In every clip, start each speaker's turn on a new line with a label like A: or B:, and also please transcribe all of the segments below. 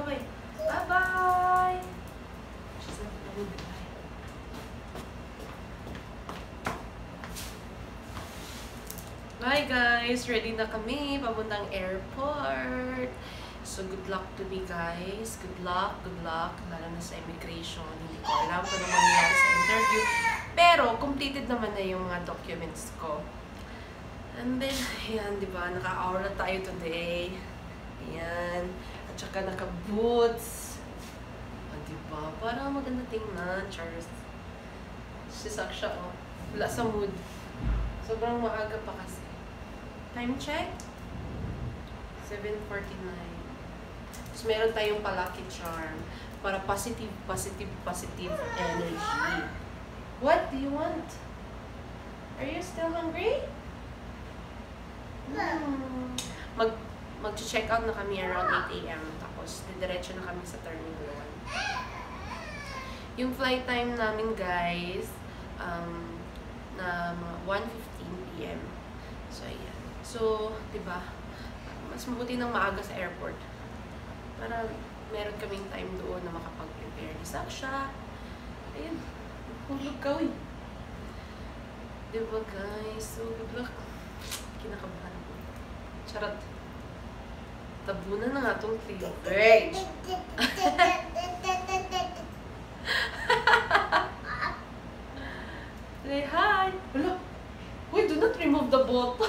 A: Bye-bye. Bye-bye! She's not gonna goodbye. Bye guys! Ready na kami. Papuntang airport. So, good luck to me guys. Good luck, good luck. Lalo na sa immigration. Hindi ko alam kung ano mangyayari sa interview. Pero, completed naman na yung mga documents ko. And then, ayan, di ba? Naka-aura tayo today. Ayan. At saka naka-boots. Ah, di ba? Parang maganda tingnan, Charles. Si Saksha, oh. Wala sa mood. Sobrang maaga pa kasi. Time check? 7.49. Tapos meron tayong palaki charm para positive, positive, positive energy. What do you want? Are you still hungry? Hmm. Mag mag-check out na kami around 8 a.m. Tapos, didiretso na kami sa Terminal 1. Yung flight time namin, guys, um, na mga 1.15 p.m. So, ayan. So, di ba, mas mabuti nang maaga sa airport. Para meron kaming time doon na makapag-prepare ni Saksha. Ayun, hulog ka, uy. Di ba, guys? So, good luck. Kinakabahan ako. Charot. Tabunan na nga itong cleavage. Say hi! Hello! Wait, do not remove the bottle.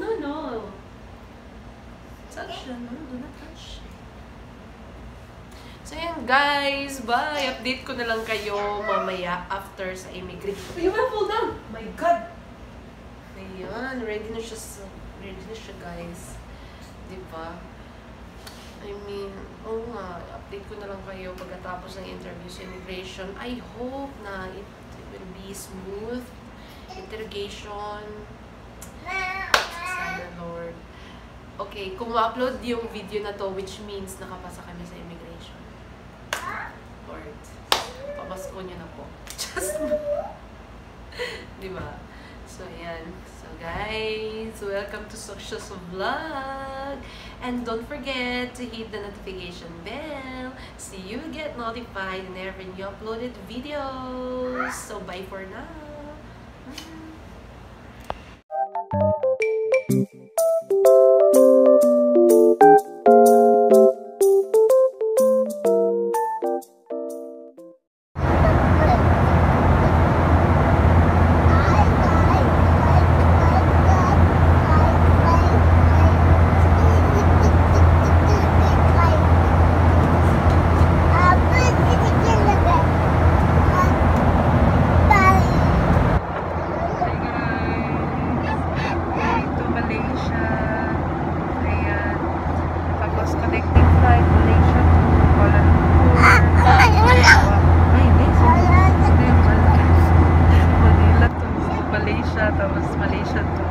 A: no, no. Touch no, do not touch. So, yan guys. Bye! Update ko na lang kayo mamaya after sa immigration. Oh, you will fall down! My God! Ayan, ready na siya sa, ready na siya guys. Di ba? I mean, oh nga, update ko na lang kayo pagkatapos ng interview sa immigration. I hope na it, will be smooth. Interrogation. Sana Lord. Okay, kung ma-upload yung video na to, which means nakapasa kami sa immigration. Lord, pabasko niyo na po. Just, di ba? So, ayan. So, guys, welcome to Success Vlog. And don't forget to hit the notification bell so you get notified whenever you uploaded videos. So, bye for now. Malaysia.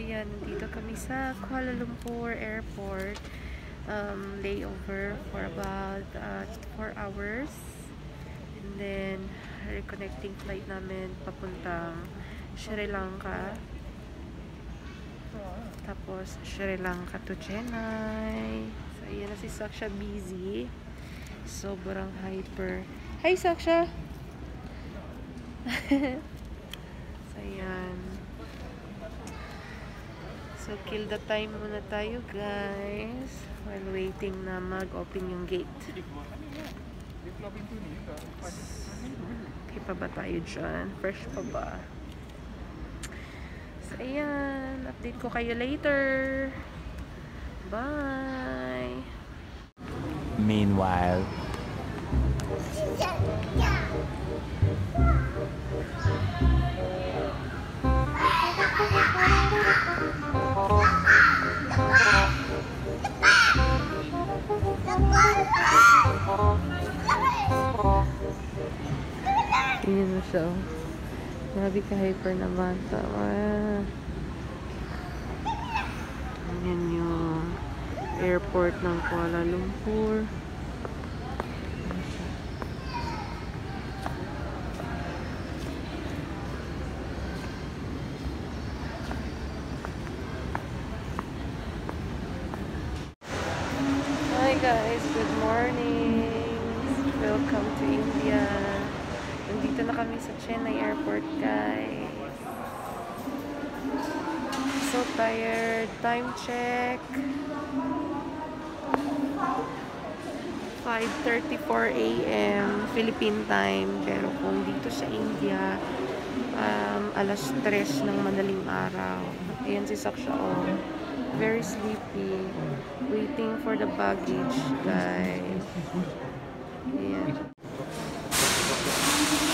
A: yan, dito kami sa Kuala Lumpur
B: Airport.
A: Um, layover for about uh, 4 hours. And then, reconnecting flight namin papuntang Sri Lanka. Tapos, Sri Lanka to Chennai. So, ayan na si Saksha busy. Sobrang hyper. Hi, Saksha! so, ayan. So, kill the time muna tayo, guys. While waiting na mag-open yung gate. Okay pa ba tayo dyan? Fresh pa ba? So, ayan. Update ko kayo later. Bye!
B: Meanwhile,
A: Tingnan mo siya. Grabe ka hyper na bata. Ah. Ayan yung airport ng Kuala Lumpur. Ayan. Hi guys, good morning. Welcome to India. Nandito na kami sa Chennai Airport, guys. So tired. Time check. 5.34 a.m. Philippine time. Pero kung dito sa India, um, alas 3 ng madaling araw. Ayan si Saksha. Very sleepy. Waiting for the baggage, guys. Ayan. Thank you.